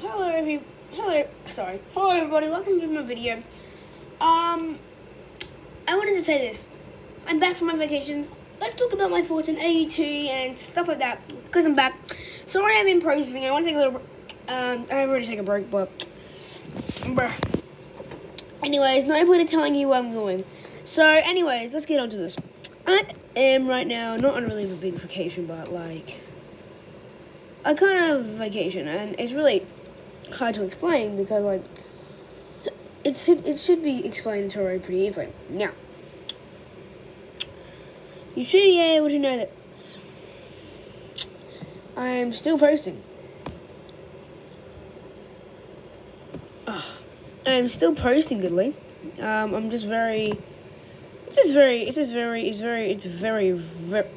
hello, every, hello, sorry, hello everybody. Welcome to my video. Um, I wanted to say this. I'm back from my vacations. Let's talk about my thoughts on AUT and stuff like that. Because I'm back. Sorry, been posting. I want to take a little. Um, I've already taken a break, but. Bruh. Anyways, no point in telling you where I'm going. So, anyways, let's get on to this. I am right now not on really a big vacation, but like a kind of vacation, and it's really hard to explain because like it should it should be explanatory pretty easily. Now, you should be able to know that I'm still posting. I'm still posting goodly. Um, I'm just very. It's just very. It's just very. It's very. It's very. very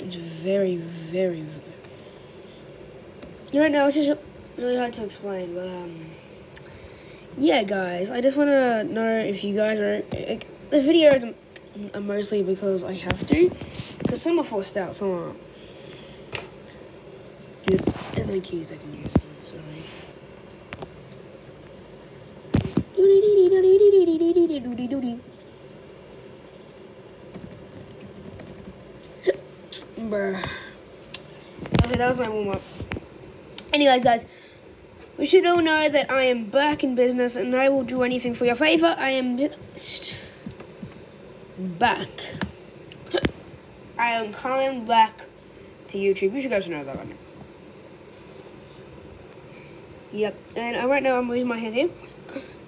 it's very, very, very. Right now, it's just really hard to explain, but um, yeah, guys, I just want to know if you guys are. Like, the videos are mostly because I have to, because some are forced out, some are. Dude, there's no keys I can use. Sorry. Bruh. Okay, that was my warm up. Anyways, guys, we should all know that I am back in business and I will do anything for your favor. I am just back. I am coming back to YouTube. You should guys know that right now. Yep, and uh, right now I'm raising my hand here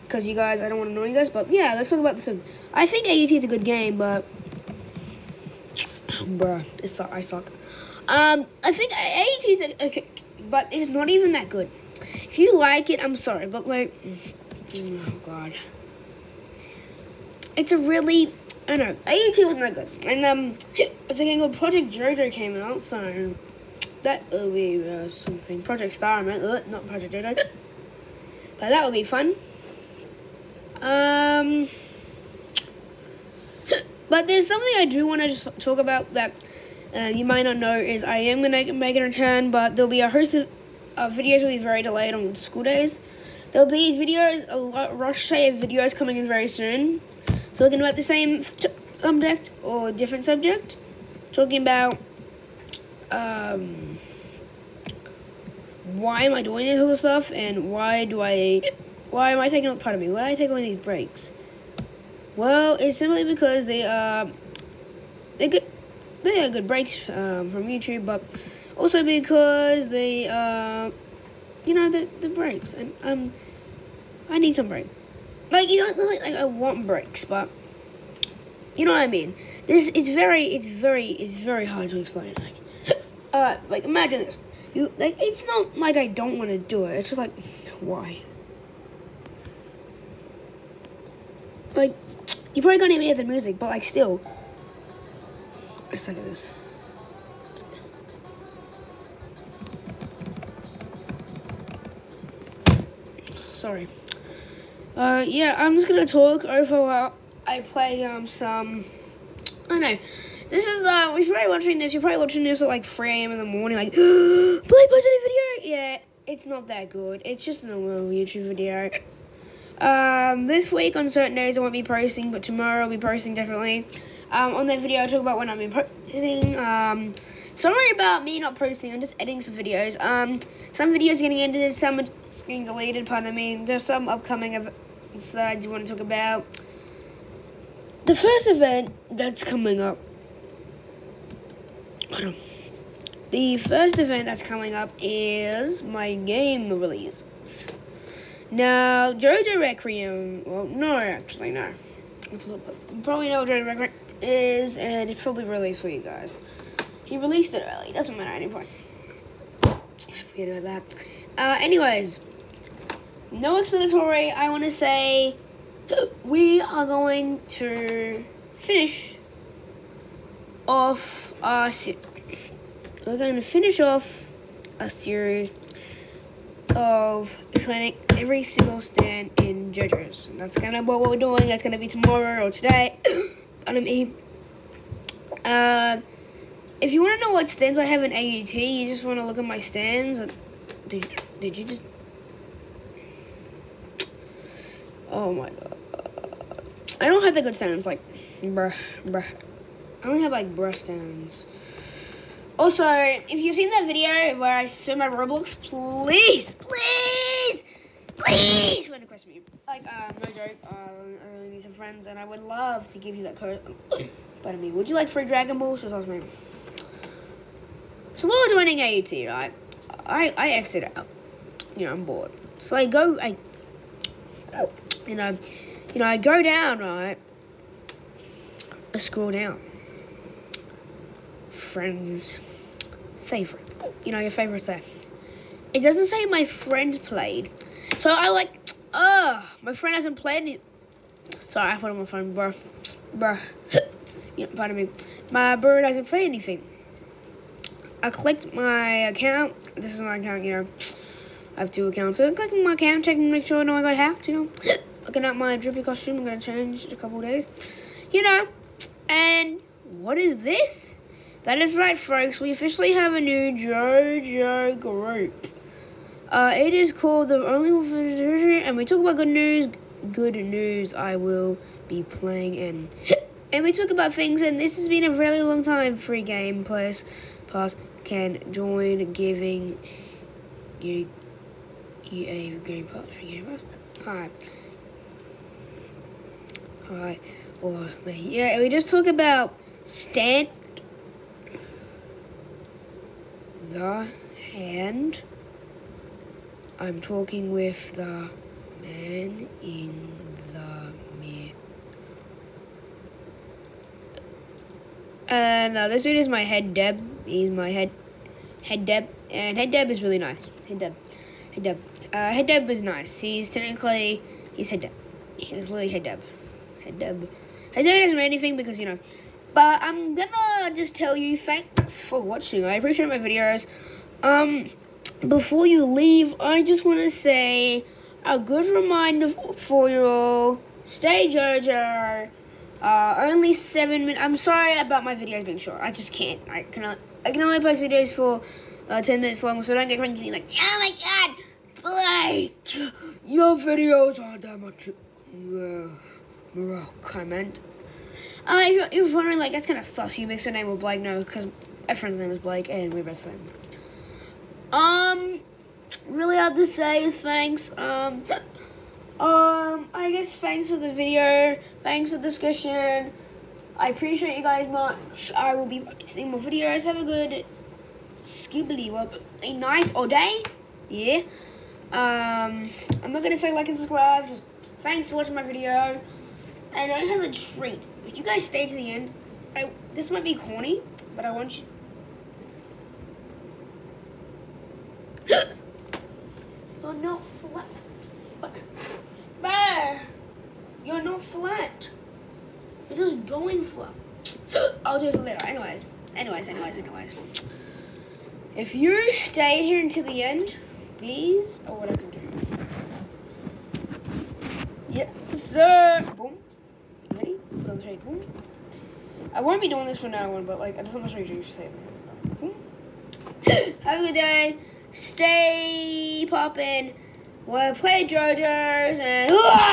because you guys, I don't want to annoy you guys, but yeah, let's talk about this. I think AUT is a good game, but bruh, it's, I suck. Um, I think AUT is a, okay, but it's not even that good. If you like it, I'm sorry, but like, oh god, it's a really, I don't know, AUT wasn't that good, and um, it's a game Project JoJo came out, so that will be uh, something. Project Star, I meant, uh, not Project JoJo, but that will be fun. Um, but there's something I do want to just talk about that uh, you might not know is I am going to make a return, but there'll be a host of uh, videos will be very delayed on school days. There'll be videos, a lot, rush of videos coming in very soon, talking about the same subject or different subject, talking about um, why am I doing this whole stuff and why do I why am I taking up part of me? Why do I take all these breaks? Well, it's simply because they are, they good they are good breaks um, from YouTube, but also because they uh you know the the breaks and um I need some break. Like you know like, like I want breaks, but you know what I mean. This it's very it's very it's very hard to explain. Like uh like imagine this. You like it's not like I don't want to do it. It's just like why. like you probably gonna hear the music, but like still. Look at this. Sorry. Uh, yeah, I'm just gonna talk over while I play um some. I don't know. This is uh, if you're probably watching this, you're probably watching this at like 3 a.m. in the morning, like, play posted a video. Yeah, it's not that good. It's just a normal YouTube video. Um, this week on certain days I won't be posting, but tomorrow I'll be posting definitely. Um, on that video I'll talk about when I'm posting. Um, sorry about me not posting, I'm just editing some videos. Um, some videos getting edited, some are getting deleted, pardon me. There's some upcoming events that I do want to talk about. The first event that's coming up. The first event that's coming up is my game release. Now, JoJo Requiem, well, no, actually, no. You probably know what JoJo Requiem is, and it's probably released for you guys. He released it early, doesn't matter anymore. Forget about that. Uh, anyways, no explanatory, I want to say we are going to finish off our we're going to finish off a series of explaining every single stand in JoJo's. And that's kind of what we're doing. That's going to be tomorrow or today. gonna be. Uh, if you want to know what stands I have in AUT, you just want to look at my stands. Did, you, did you just... Oh my god. I don't have that good stands. Like, bruh, bruh. I only have, like, bruh stands. Also, if you've seen that video where I sew my Roblox, please, please, please request me. Like, uh, no joke, uh, I really need some friends, and I would love to give you that code. Pardon me. Would you like free Dragon Balls? So while joining AUT, right, I, I exit out. You know, I'm bored. So I go, I, you know, you know, I go down, right, I scroll down. Friends, favorites. You know, your favorites there. It doesn't say my friend played. So I like, ugh, my friend hasn't played it. Sorry, I thought my friend, bruh, bruh. pardon me. My bird hasn't played anything. I clicked my account. This is my account, you know. I have two accounts. So I'm clicking my account, checking to make sure no I got hacked, you know. Looking at my drippy costume, I'm gonna change in a couple days. You know. And what is this? That is right, folks. We officially have a new JoJo group. Uh, it is called the Only One for JoJo, and we talk about good news. Good news. I will be playing in, and we talk about things. And this has been a really long time. Free game players, pass can join, giving you you a green pass. for game pass. Hi. Hi. Or yeah, we just talk about stand the hand. I'm talking with the man in the mirror. And uh, this dude is my head Deb. He's my head head Deb, and head Deb is really nice. Head Deb, head Deb. Uh, head Deb is nice. He's technically he's head Deb. He's literally head Deb. Head Deb. Head Deb doesn't mean anything because you know but I'm gonna just tell you thanks for watching. I appreciate my videos. Um, before you leave, I just want to say a good reminder for you all. Stay JoJo. Uh, only seven minutes. I'm sorry about my videos being short. I just can't. I can. I can only post videos for uh, ten minutes long, so don't get cranky like, oh my god, Blake, your videos aren't that much. Uh, comment. Uh, if you're, if you're wondering, like, that's kind of sus. You mix your name with Blake. No, because my friend's name is Blake, and we're best friends. Um, really, I'll say is thanks. Um, um, I guess thanks for the video. Thanks for the discussion. I appreciate you guys much. I will be seeing more videos. Have a good skibbly whoop a night or day. Yeah. Um, I'm not gonna say like and subscribe. Just thanks for watching my video. And I have a treat. If you guys stay to the end, I this might be corny, but I want you. You're not flat. Bear! You're not flat. You're just going flat. I'll do it later. Anyways, anyways, anyways, anyways. If you stay here until the end, these are what I can do. Yes, sir. Boom. I won't be doing this from now on, but like I just want to show you for saying. Have a good day. Stay poppin'. Wanna play JoJo's and.